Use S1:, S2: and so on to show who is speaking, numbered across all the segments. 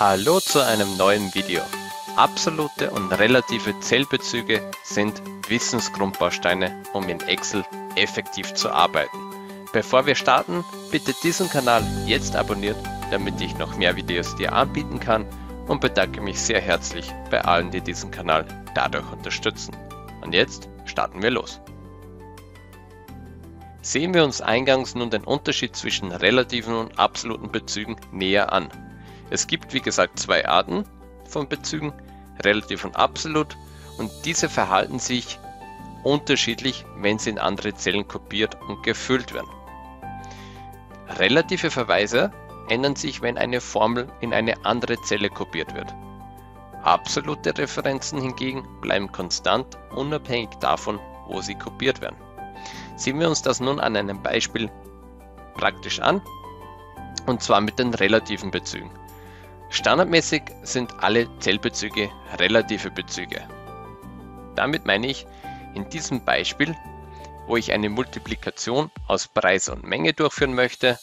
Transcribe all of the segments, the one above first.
S1: Hallo zu einem neuen Video. Absolute und relative Zellbezüge sind Wissensgrundbausteine, um in Excel effektiv zu arbeiten. Bevor wir starten, bitte diesen Kanal jetzt abonnieren, damit ich noch mehr Videos dir anbieten kann und bedanke mich sehr herzlich bei allen, die diesen Kanal dadurch unterstützen. Und jetzt starten wir los. Sehen wir uns eingangs nun den Unterschied zwischen relativen und absoluten Bezügen näher an. Es gibt wie gesagt zwei Arten von Bezügen, relativ und absolut, und diese verhalten sich unterschiedlich, wenn sie in andere Zellen kopiert und gefüllt werden. Relative Verweise ändern sich, wenn eine Formel in eine andere Zelle kopiert wird. Absolute Referenzen hingegen bleiben konstant, unabhängig davon, wo sie kopiert werden. Sehen wir uns das nun an einem Beispiel praktisch an, und zwar mit den relativen Bezügen. Standardmäßig sind alle Zellbezüge relative Bezüge. Damit meine ich in diesem Beispiel, wo ich eine Multiplikation aus Preis und Menge durchführen möchte,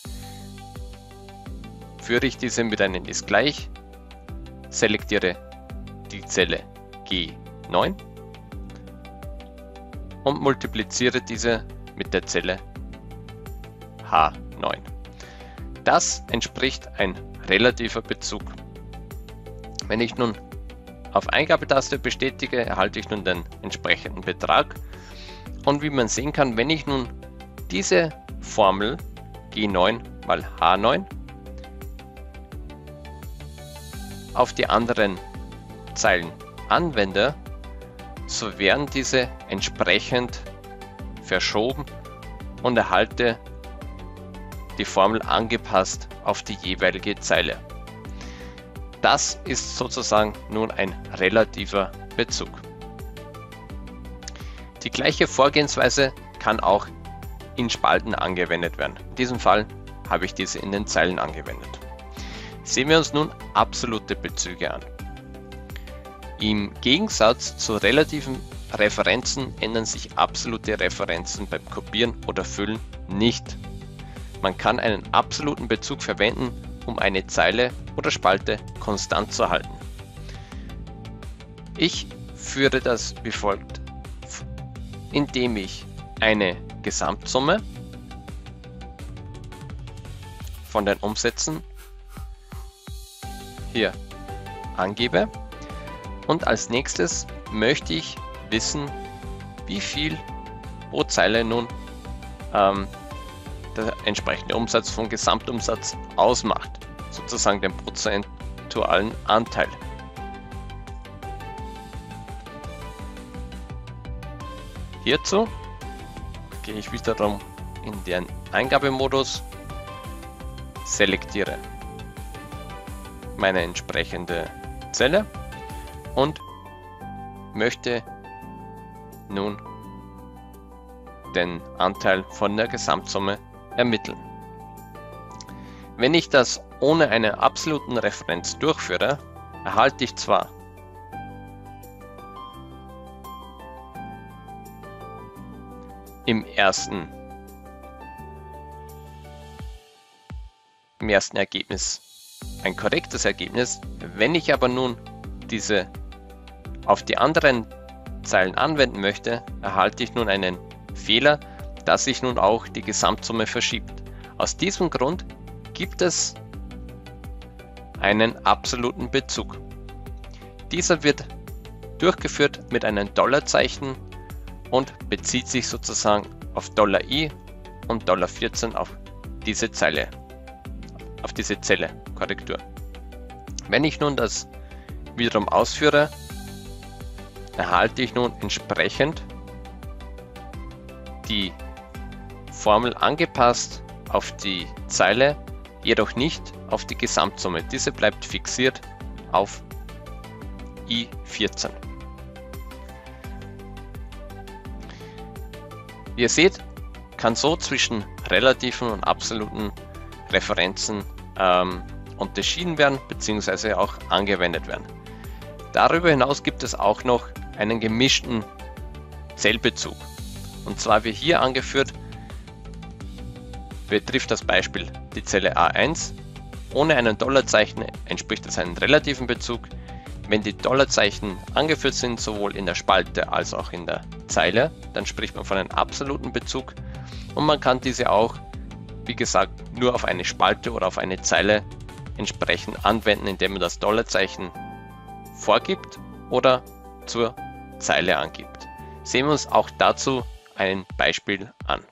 S1: führe ich diese mit einem ist gleich, selektiere die Zelle G9 und multipliziere diese mit der Zelle H9. Das entspricht ein relativer Bezug. Wenn ich nun auf Eingabetaste bestätige, erhalte ich nun den entsprechenden Betrag. Und wie man sehen kann, wenn ich nun diese Formel G9 mal H9 auf die anderen Zeilen anwende, so werden diese entsprechend verschoben und erhalte die Formel angepasst auf die jeweilige Zeile. Das ist sozusagen nun ein relativer Bezug. Die gleiche Vorgehensweise kann auch in Spalten angewendet werden. In diesem Fall habe ich diese in den Zeilen angewendet. Sehen wir uns nun absolute Bezüge an. Im Gegensatz zu relativen Referenzen ändern sich absolute Referenzen beim Kopieren oder Füllen nicht. Man kann einen absoluten Bezug verwenden, um eine Zeile oder Spalte konstant zu halten. Ich führe das wie folgt, indem ich eine Gesamtsumme von den Umsätzen hier angebe und als nächstes möchte ich wissen, wie viel pro Zeile nun ähm, der entsprechende Umsatz vom Gesamtumsatz ausmacht, sozusagen den prozentualen Anteil. Hierzu gehe ich wiederum in den Eingabemodus, selektiere meine entsprechende Zelle und möchte nun den Anteil von der Gesamtsumme ermitteln. Wenn ich das ohne eine absoluten Referenz durchführe, erhalte ich zwar im ersten, im ersten Ergebnis ein korrektes Ergebnis. Wenn ich aber nun diese auf die anderen Zeilen anwenden möchte, erhalte ich nun einen Fehler, dass sich nun auch die Gesamtsumme verschiebt. Aus diesem Grund gibt es einen absoluten Bezug. Dieser wird durchgeführt mit einem Dollarzeichen und bezieht sich sozusagen auf Dollar i und Dollar 14 auf diese Zeile, auf diese Zelle, Korrektur. Wenn ich nun das wiederum ausführe, erhalte ich nun entsprechend die Formel angepasst auf die Zeile, jedoch nicht auf die Gesamtsumme. Diese bleibt fixiert auf I14. Wie ihr seht, kann so zwischen relativen und absoluten Referenzen ähm, unterschieden werden bzw. auch angewendet werden. Darüber hinaus gibt es auch noch einen gemischten Zellbezug. Und zwar wie hier angeführt, betrifft das Beispiel die Zelle A1 ohne einen Dollarzeichen entspricht es einem relativen Bezug. Wenn die Dollarzeichen angeführt sind, sowohl in der Spalte als auch in der Zeile, dann spricht man von einem absoluten Bezug und man kann diese auch, wie gesagt, nur auf eine Spalte oder auf eine Zeile entsprechend anwenden, indem man das Dollarzeichen vorgibt oder zur Zeile angibt. Sehen wir uns auch dazu ein Beispiel an.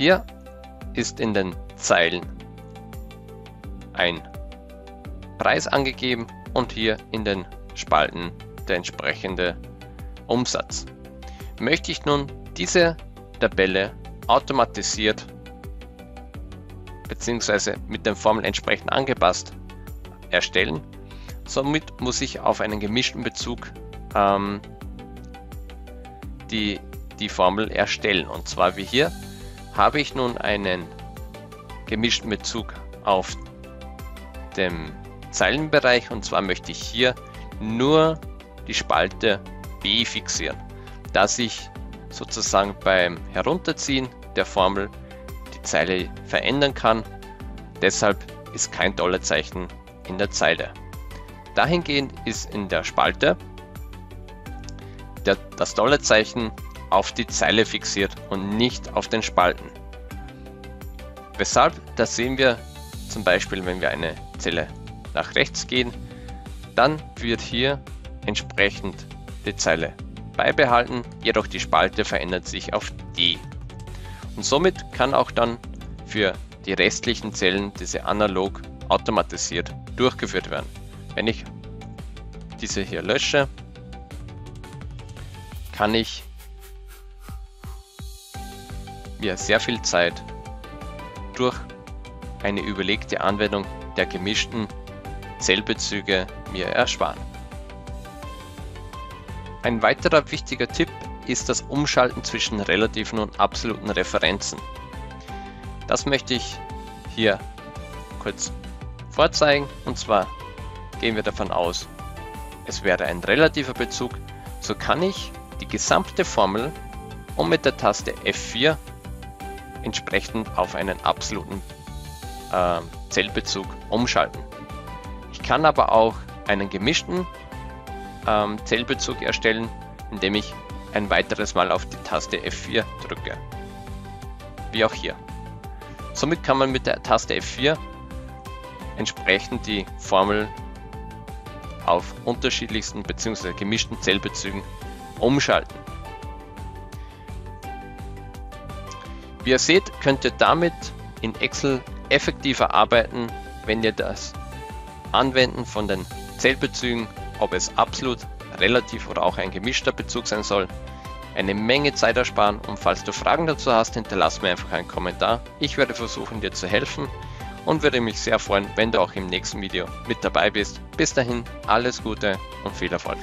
S1: Hier ist in den Zeilen ein Preis angegeben und hier in den Spalten der entsprechende Umsatz. Möchte ich nun diese Tabelle automatisiert bzw. mit den Formeln entsprechend angepasst erstellen, somit muss ich auf einen gemischten Bezug ähm, die, die Formel erstellen. Und zwar wie hier habe ich nun einen gemischten Bezug auf dem Zeilenbereich und zwar möchte ich hier nur die Spalte B fixieren, dass ich sozusagen beim Herunterziehen der Formel die Zeile verändern kann. Deshalb ist kein Dollarzeichen in der Zeile. Dahingehend ist in der Spalte der, das Dollarzeichen auf die Zeile fixiert und nicht auf den Spalten. Weshalb, das sehen wir zum Beispiel, wenn wir eine Zelle nach rechts gehen, dann wird hier entsprechend die Zeile beibehalten, jedoch die Spalte verändert sich auf D. Und somit kann auch dann für die restlichen Zellen diese analog automatisiert durchgeführt werden. Wenn ich diese hier lösche, kann ich mir sehr viel Zeit durch eine überlegte Anwendung der gemischten Zellbezüge mir ersparen. Ein weiterer wichtiger Tipp ist das Umschalten zwischen relativen und absoluten Referenzen. Das möchte ich hier kurz vorzeigen und zwar gehen wir davon aus, es wäre ein relativer Bezug, so kann ich die gesamte Formel und mit der Taste F4 entsprechend auf einen absoluten äh, Zellbezug umschalten. Ich kann aber auch einen gemischten ähm, Zellbezug erstellen, indem ich ein weiteres Mal auf die Taste F4 drücke. Wie auch hier. Somit kann man mit der Taste F4 entsprechend die Formel auf unterschiedlichsten bzw. gemischten Zellbezügen umschalten. Wie ihr seht, könnt ihr damit in Excel effektiver arbeiten, wenn ihr das Anwenden von den Zellbezügen, ob es absolut, relativ oder auch ein gemischter Bezug sein soll, eine Menge Zeit ersparen und falls du Fragen dazu hast, hinterlass mir einfach einen Kommentar. Ich werde versuchen dir zu helfen und würde mich sehr freuen, wenn du auch im nächsten Video mit dabei bist. Bis dahin, alles Gute und viel Erfolg.